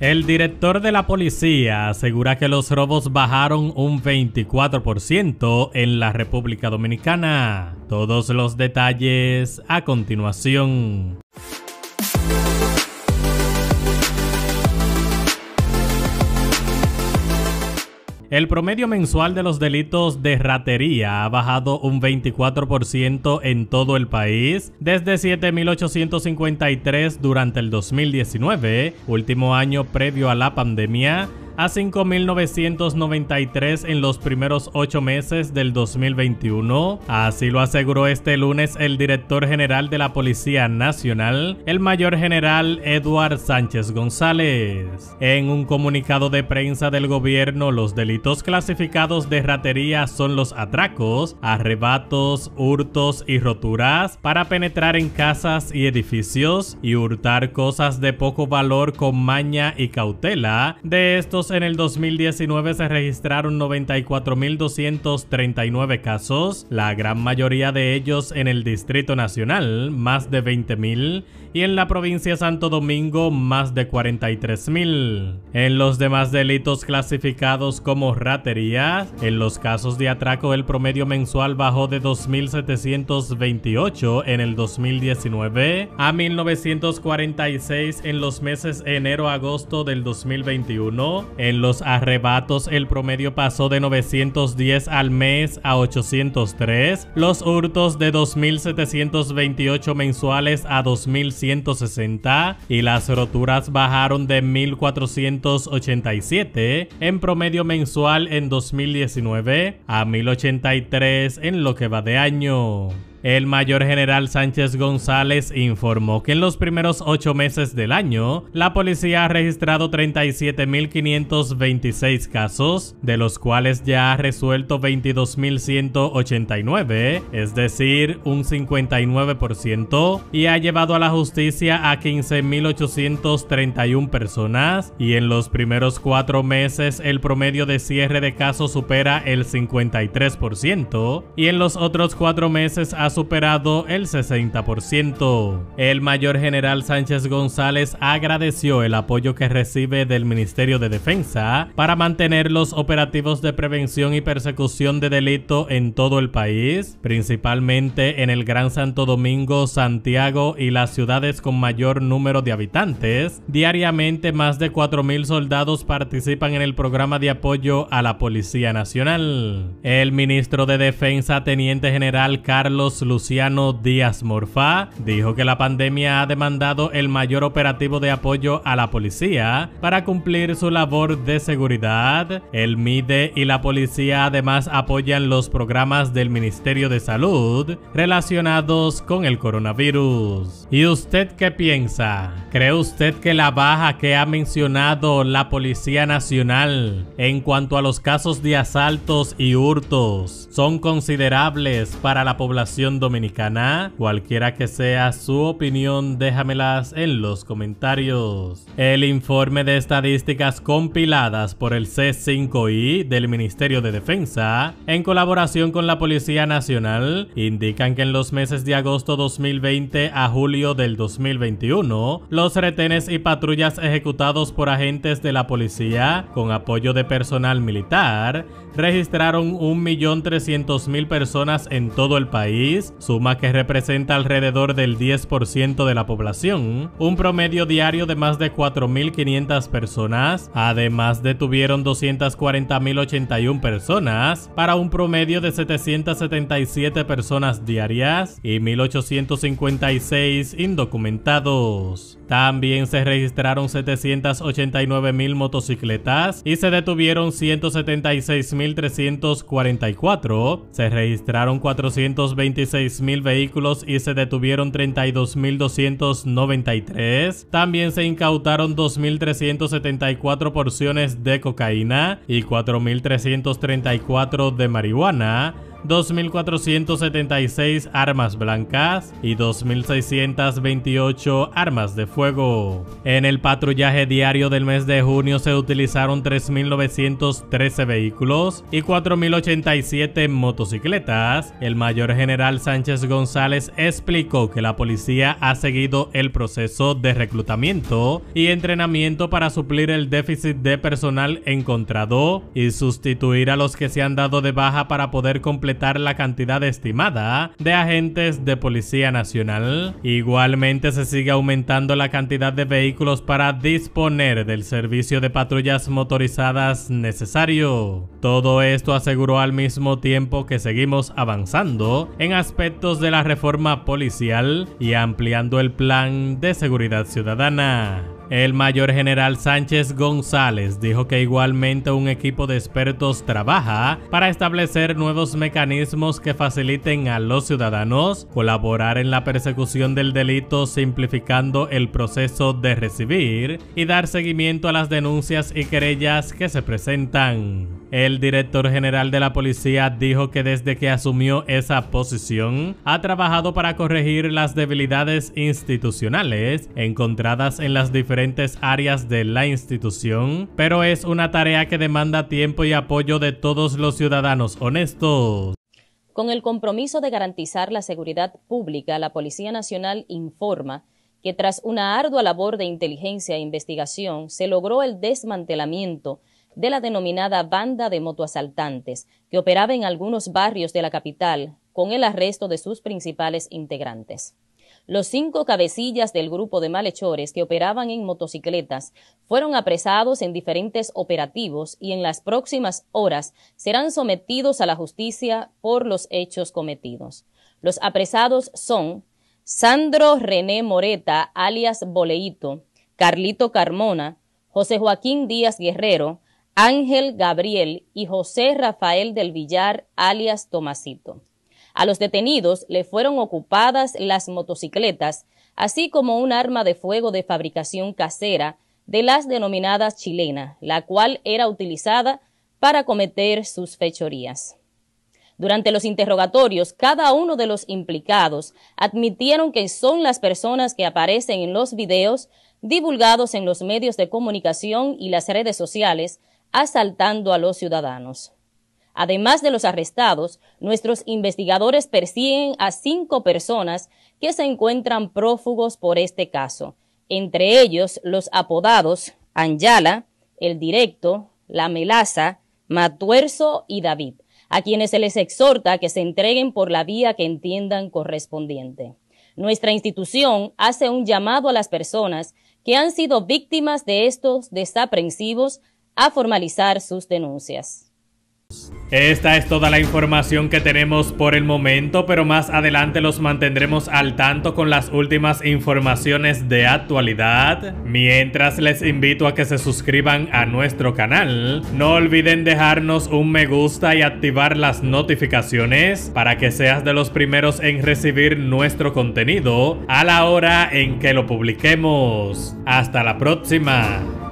El director de la policía asegura que los robos bajaron un 24% en la República Dominicana. Todos los detalles a continuación. El promedio mensual de los delitos de ratería ha bajado un 24% en todo el país desde 7.853 durante el 2019, último año previo a la pandemia, a 5.993 en los primeros ocho meses del 2021. Así lo aseguró este lunes el director general de la Policía Nacional, el mayor general Eduard Sánchez González. En un comunicado de prensa del gobierno, los delitos clasificados de ratería son los atracos, arrebatos, hurtos y roturas para penetrar en casas y edificios y hurtar cosas de poco valor con maña y cautela. De estos en el 2019 se registraron 94.239 casos, la gran mayoría de ellos en el Distrito Nacional, más de 20.000, y en la provincia Santo Domingo, más de 43.000. En los demás delitos clasificados como ratería, en los casos de atraco el promedio mensual bajó de 2.728 en el 2019 a 1.946 en los meses enero-agosto del 2021 en los arrebatos el promedio pasó de 910 al mes a 803, los hurtos de 2.728 mensuales a 2.160 y las roturas bajaron de 1.487 en promedio mensual en 2019 a 1.083 en lo que va de año. El mayor general Sánchez González informó que en los primeros ocho meses del año, la policía ha registrado 37.526 casos, de los cuales ya ha resuelto 22.189, es decir, un 59%, y ha llevado a la justicia a 15.831 personas, y en los primeros cuatro meses el promedio de cierre de casos supera el 53%, y en los otros cuatro meses ha superado el 60%. El mayor general Sánchez González agradeció el apoyo que recibe del Ministerio de Defensa para mantener los operativos de prevención y persecución de delito en todo el país, principalmente en el Gran Santo Domingo, Santiago y las ciudades con mayor número de habitantes. Diariamente más de 4.000 soldados participan en el programa de apoyo a la Policía Nacional. El ministro de Defensa, Teniente General Carlos Luciano Díaz Morfá, dijo que la pandemia ha demandado el mayor operativo de apoyo a la policía para cumplir su labor de seguridad. El MIDE y la policía además apoyan los programas del Ministerio de Salud relacionados con el coronavirus. ¿Y usted qué piensa? ¿Cree usted que la baja que ha mencionado la Policía Nacional en cuanto a los casos de asaltos y hurtos son considerables para la población dominicana? Cualquiera que sea su opinión, déjamelas en los comentarios. El informe de estadísticas compiladas por el C5I del Ministerio de Defensa, en colaboración con la Policía Nacional, indican que en los meses de agosto 2020 a julio del 2021, los retenes y patrullas ejecutados por agentes de la policía con apoyo de personal militar registraron 1.300.000 personas en todo el país, suma que representa alrededor del 10% de la población, un promedio diario de más de 4.500 personas, además detuvieron 240.081 personas, para un promedio de 777 personas diarias y 1.856 indocumentados. También se registraron 789.000 motocicletas y se detuvieron 176.344, se registraron 426.000 vehículos y se detuvieron 32.293. También se incautaron 2.374 porciones de cocaína y 4.334 de marihuana 2.476 armas blancas y 2.628 armas de fuego. En el patrullaje diario del mes de junio se utilizaron 3.913 vehículos y 4.087 motocicletas. El mayor general Sánchez González explicó que la policía ha seguido el proceso de reclutamiento y entrenamiento para suplir el déficit de personal encontrado y sustituir a los que se han dado de baja para poder la cantidad estimada de agentes de Policía Nacional. Igualmente se sigue aumentando la cantidad de vehículos para disponer del servicio de patrullas motorizadas necesario. Todo esto aseguró al mismo tiempo que seguimos avanzando en aspectos de la reforma policial y ampliando el plan de seguridad ciudadana. El mayor general Sánchez González dijo que igualmente un equipo de expertos trabaja para establecer nuevos mecanismos que faciliten a los ciudadanos colaborar en la persecución del delito simplificando el proceso de recibir y dar seguimiento a las denuncias y querellas que se presentan. El director general de la policía dijo que desde que asumió esa posición ha trabajado para corregir las debilidades institucionales encontradas en las diferentes áreas de la institución, pero es una tarea que demanda tiempo y apoyo de todos los ciudadanos honestos. Con el compromiso de garantizar la seguridad pública, la Policía Nacional informa que tras una ardua labor de inteligencia e investigación se logró el desmantelamiento de la denominada banda de motoasaltantes que operaba en algunos barrios de la capital con el arresto de sus principales integrantes. Los cinco cabecillas del grupo de malhechores que operaban en motocicletas fueron apresados en diferentes operativos y en las próximas horas serán sometidos a la justicia por los hechos cometidos. Los apresados son Sandro René Moreta, alias Boleito, Carlito Carmona, José Joaquín Díaz Guerrero, Ángel Gabriel y José Rafael del Villar, alias Tomasito. A los detenidos le fueron ocupadas las motocicletas, así como un arma de fuego de fabricación casera de las denominadas chilena, la cual era utilizada para cometer sus fechorías. Durante los interrogatorios, cada uno de los implicados admitieron que son las personas que aparecen en los videos divulgados en los medios de comunicación y las redes sociales asaltando a los ciudadanos. Además de los arrestados, nuestros investigadores persiguen a cinco personas que se encuentran prófugos por este caso, entre ellos los apodados Anjala, El Directo, La Melaza, Matuerzo y David, a quienes se les exhorta que se entreguen por la vía que entiendan correspondiente. Nuestra institución hace un llamado a las personas que han sido víctimas de estos desaprensivos a formalizar sus denuncias. Esta es toda la información que tenemos por el momento, pero más adelante los mantendremos al tanto con las últimas informaciones de actualidad. Mientras les invito a que se suscriban a nuestro canal, no olviden dejarnos un me gusta y activar las notificaciones para que seas de los primeros en recibir nuestro contenido a la hora en que lo publiquemos. Hasta la próxima.